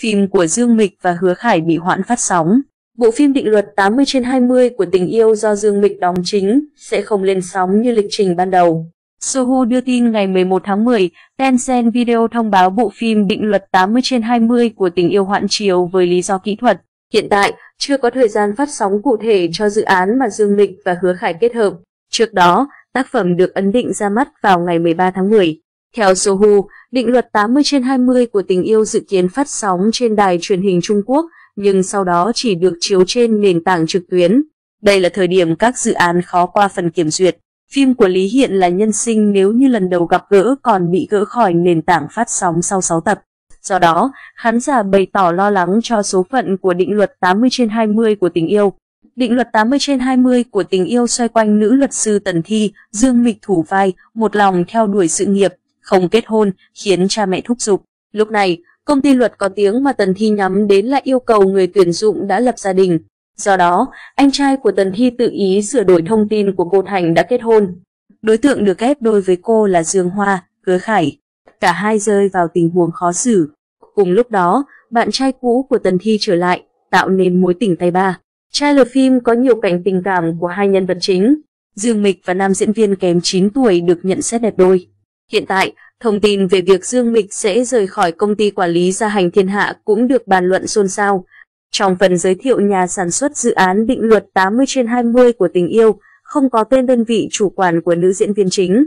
phim của Dương Mịch và Hứa Khải bị hoãn phát sóng. Bộ phim định luật 80 trên 20 của tình yêu do Dương Mịch đóng chính sẽ không lên sóng như lịch trình ban đầu. Sohu đưa tin ngày 11 tháng 10, Tencent Video thông báo bộ phim định luật 80 trên 20 của tình yêu hoãn chiếu với lý do kỹ thuật. Hiện tại, chưa có thời gian phát sóng cụ thể cho dự án mà Dương Mịch và Hứa Khải kết hợp. Trước đó, tác phẩm được ấn định ra mắt vào ngày 13 tháng 10. Theo Sohu, định luật 80 trên 20 của tình yêu dự kiến phát sóng trên đài truyền hình Trung Quốc, nhưng sau đó chỉ được chiếu trên nền tảng trực tuyến. Đây là thời điểm các dự án khó qua phần kiểm duyệt. Phim của Lý Hiện là nhân sinh nếu như lần đầu gặp gỡ còn bị gỡ khỏi nền tảng phát sóng sau 6 tập. Do đó, khán giả bày tỏ lo lắng cho số phận của định luật 80 trên 20 của tình yêu. Định luật 80 trên 20 của tình yêu xoay quanh nữ luật sư Tần Thi, Dương Mịch thủ vai, một lòng theo đuổi sự nghiệp, không kết hôn, khiến cha mẹ thúc giục. Lúc này, công ty luật có tiếng mà Tần Thi nhắm đến là yêu cầu người tuyển dụng đã lập gia đình. Do đó, anh trai của Tần Thi tự ý sửa đổi thông tin của cô Thành đã kết hôn. Đối tượng được ghép đôi với cô là Dương Hoa, Hứa Khải. Cả hai rơi vào tình huống khó xử. Cùng lúc đó, bạn trai cũ của Tần Thi trở lại, tạo nên mối tình tay ba. Trailer phim có nhiều cảnh tình cảm của hai nhân vật chính. Dương Mịch và nam diễn viên kém 9 tuổi được nhận xét đẹp đôi. Hiện tại, thông tin về việc Dương Mịch sẽ rời khỏi công ty quản lý gia hành thiên hạ cũng được bàn luận xôn xao. Trong phần giới thiệu nhà sản xuất dự án định luật 80 trên 20 của tình yêu, không có tên đơn vị chủ quản của nữ diễn viên chính.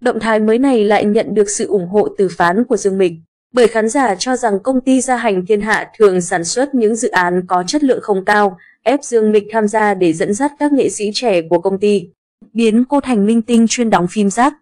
Động thái mới này lại nhận được sự ủng hộ từ phán của Dương Mịch, bởi khán giả cho rằng công ty gia hành thiên hạ thường sản xuất những dự án có chất lượng không cao, ép Dương Mịch tham gia để dẫn dắt các nghệ sĩ trẻ của công ty. Biến cô thành minh tinh chuyên đóng phim rác,